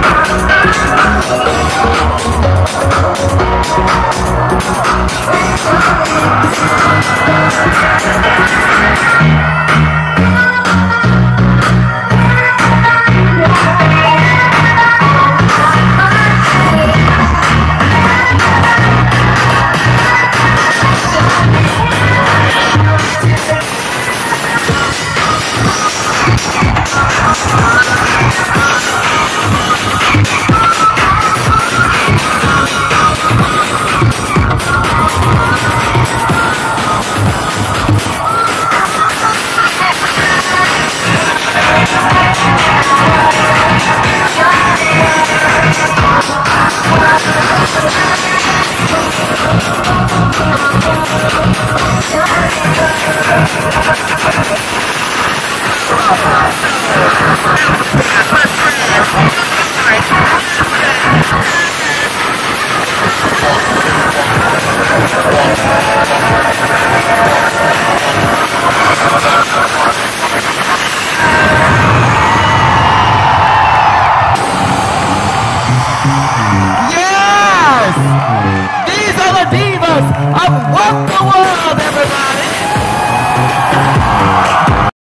Thank Yes! These are the divas of What the World, everybody!